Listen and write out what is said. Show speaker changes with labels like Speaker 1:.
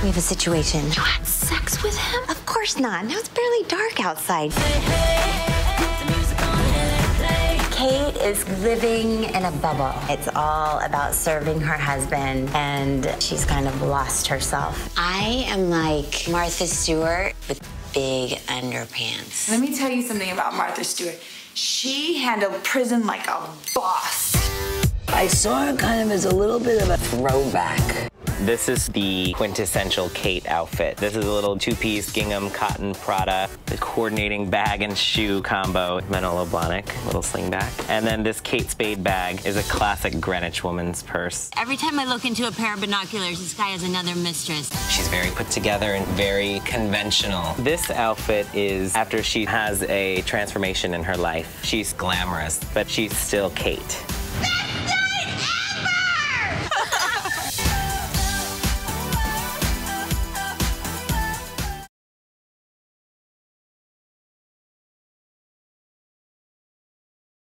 Speaker 1: We have a situation.
Speaker 2: You had sex with him?
Speaker 1: Of course not. Now it's barely dark outside. Kate is living in a bubble. It's all about serving her husband, and she's kind of lost herself. I am like Martha Stewart with big underpants.
Speaker 2: Let me tell you something about Martha Stewart. She handled prison like a boss.
Speaker 3: I saw her kind of as a little bit of a throwback.
Speaker 4: This is the quintessential Kate outfit. This is a little two-piece gingham cotton Prada, the coordinating bag and shoe combo, Manolo Blahnik, little slingback. And then this Kate Spade bag is a classic Greenwich woman's purse.
Speaker 5: Every time I look into a pair of binoculars, this guy has another mistress.
Speaker 4: She's very put together and very conventional. This outfit is after she has a transformation in her life. She's glamorous, but she's still Kate.